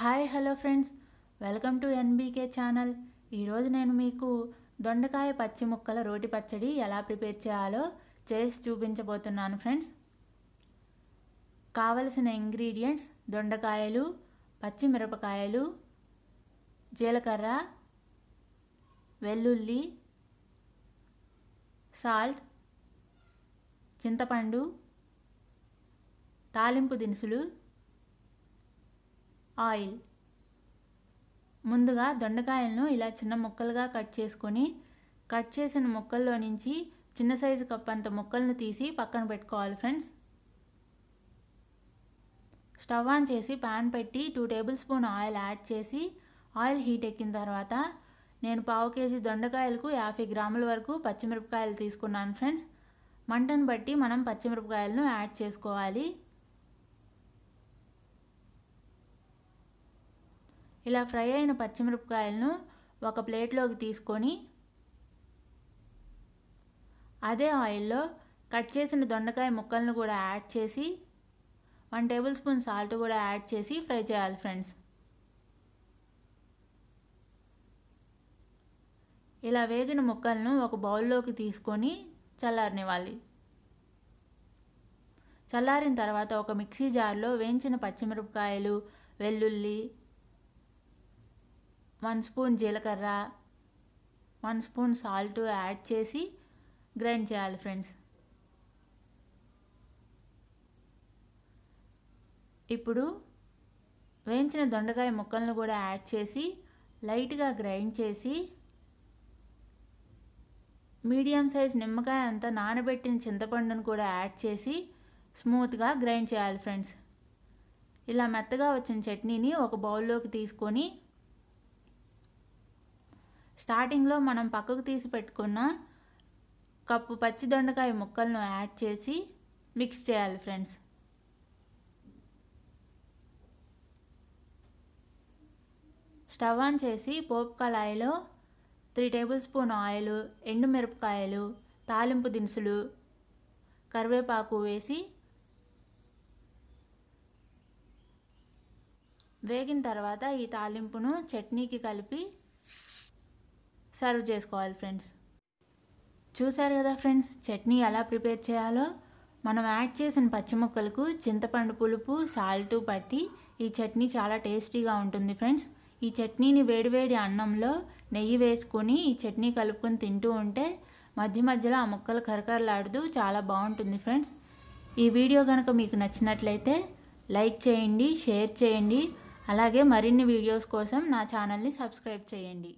Hi hello friends. Welcome to NBK channel. ఈరోజు నేను మీకు దొండకాయ పచ్చి ముక్కల రోటి పచ్చడి ఎలా ప్రిపేర్ చేయాలో చేసి చూపించబోతున్నాను ఫ్రెండ్స్. కావలసిన ఇంగ్రీడియంట్స్ దొండకాయలు పచ్చిమిరపకాయలు జీలకర్ర వెల్లుల్లి సాల్ట్ చింతపండు తాలింపు దినుసులు ఆయిల్. ముందుగా దొండకాయలను ఇలా చిన్న ముక్కలుగా కట్ చేసుకొని కట్ చేసిన ముక్కల్లో నుంచి చిన్న సైజు కప్ అంత ముక్కలను తీసి పక్కన పెట్టుకోవాలి ఫ్రెండ్స్. స్టవ్ ఆన్ చేసి పాన్ పెట్టి two tablespoon oil add చేసి ఆయిల్ హీట్ ఎక్కిన తర్వాత నేను పావు కేజీ దొండకాయలకు యాభై గ్రాముల వరకు పచ్చిమిరపకాయలు తీసుకున్నాను ఫ్రెండ్స్. మంటను బట్టి మనం పచ్చిమిరపకాయలను యాడ్ చేసుకోవాలి. ఇలా ఫ్రై అయిన పచ్చిమిరపకాయలను ఒక ప్లేట్లోకి తీసుకొని అదే ఆయిల్లో కట్ చేసిన దొండకాయ ముక్కలను కూడా యాడ్ చేసి వన్ టేబుల్ స్పూన్ సాల్ట్ కూడా యాడ్ చేసి ఫ్రై చేయాలి ఫ్రెండ్స్. ఇలా వేగిన ముక్కలను ఒక బౌల్లోకి తీసుకొని చల్లారనివ్వాలి. చల్లారిన తర్వాత ఒక మిక్సీ జార్లో వేయించిన పచ్చిమిరపకాయలు వెల్లుల్లి వన్ స్పూన్ జీలకర్ర వన్ స్పూన్ సాల్ట్ యాడ్ చేసి గ్రైండ్ చేయాలి ఫ్రెండ్స్. ఇప్పుడు వేయించిన దొండకాయ ముక్కలను కూడా యాడ్ చేసి లైట్గా గ్రైండ్ చేసి మీడియం సైజ్ నిమ్మకాయ అంతా నానబెట్టిన చింతపండును కూడా యాడ్ చేసి స్మూత్గా గ్రైండ్ చేయాలి ఫ్రెండ్స్. ఇలా మెత్తగా వచ్చిన చట్నీని ఒక బౌల్లోకి తీసుకొని స్టార్టింగ్లో మనం పక్కకు తీసి పెట్టుకున్న కప్పు పచ్చి దొండకాయ ముక్కలను యాడ్ చేసి మిక్స్ చేయాలి ఫ్రెండ్స్. స్టవ్ ఆన్ చేసి పోపు కళాయిలో త్రీ టేబుల్ స్పూన్ ఆయిల్ ఎండుమిరపకాయలు తాలింపు దినుసులు కరివేపాకు వేసి వేగిన తర్వాత ఈ తాలింపును చట్నీకి కలిపి సర్వ్ చేసుకోవాలి ఫ్రెండ్స్. చూసారు కదా ఫ్రెండ్స్ చట్నీ ఎలా ప్రిపేర్ చేయాలో? మనం యాడ్ చేసిన పచ్చి ముక్కలకు చింతపండు పులుపు సాల్ట్ పట్టి ఈ చట్నీ చాలా టేస్టీగా ఉంటుంది ఫ్రెండ్స్. ఈ చట్నీని వేడివేడి అన్నంలో నెయ్యి వేసుకొని ఈ చట్నీ కలుపుకొని తింటూ ఉంటే మధ్య మధ్యలో ఆ ముక్కలు కరకరలాడుతూ చాలా బాగుంటుంది ఫ్రెండ్స్. ఈ వీడియో కనుక మీకు నచ్చినట్లయితే లైక్ చేయండి షేర్ చేయండి. అలాగే మరిన్ని వీడియోస్ కోసం నా ఛానల్ని సబ్స్క్రైబ్ చేయండి.